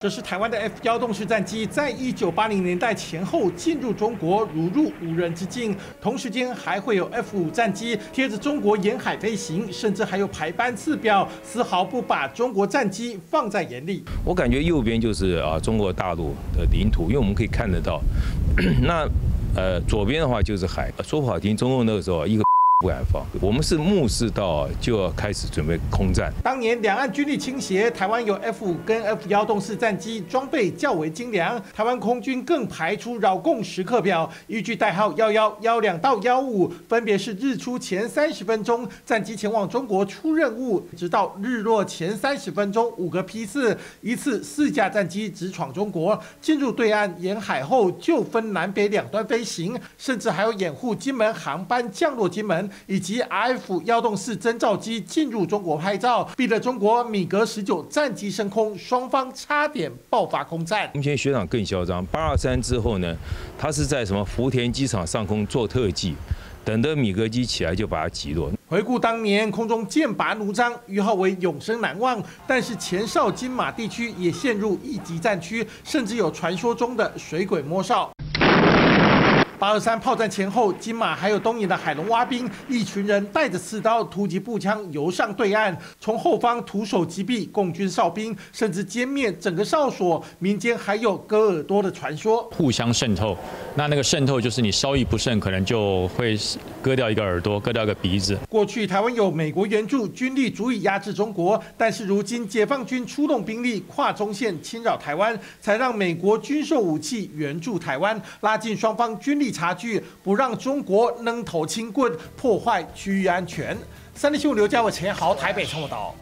这是台湾的 F 幺洞式战机，在一九八零年代前后进入中国，如入无人之境。同时间还会有 F 五战机贴着中国沿海飞行，甚至还有排班次表，丝毫不把中国战机放在眼里。我感觉右边就是啊中国大陆的领土，因为我们可以看得到。那呃左边的话就是海，说不好听，中共那个时候一个。不敢放，我们是目视到就要开始准备空战。当年两岸军力倾斜，台湾有 F 跟 F 幺洞式战机，装备较为精良。台湾空军更排出扰共时刻表，依据代号幺幺幺两到幺五，分别是日出前三十分钟战机前往中国出任务，直到日落前三十分钟五个批次，一次四架战机直闯中国，进入对岸沿海后就分南北两端飞行，甚至还有掩护金门航班降落金门。以及 F 幺洞四侦照机进入中国拍照，逼得中国米格十九战机升空，双方差点爆发空战。目前学长更嚣张，八二三之后呢，他是在什么福田机场上空做特技，等着米格机起来就把它击落。回顾当年空中剑拔弩张，余浩为永生难忘。但是前哨金马地区也陷入一级战区，甚至有传说中的水鬼摸哨。八二三炮战前后，金马还有东引的海龙蛙兵，一群人带着刺刀、突击步枪游上对岸，从后方徒手击毙共军哨兵，甚至歼灭整个哨所。民间还有割耳朵的传说，互相渗透。那那个渗透就是你稍一不慎，可能就会割掉一个耳朵，割掉一个鼻子。过去台湾有美国援助，军力足以压制中国，但是如今解放军出动兵力跨中线侵扰台湾，才让美国军售武器援助台湾，拉近双方军力。差距不让中国扔头轻棍破坏区域安全。三立新闻刘家伟、陈豪台北报道。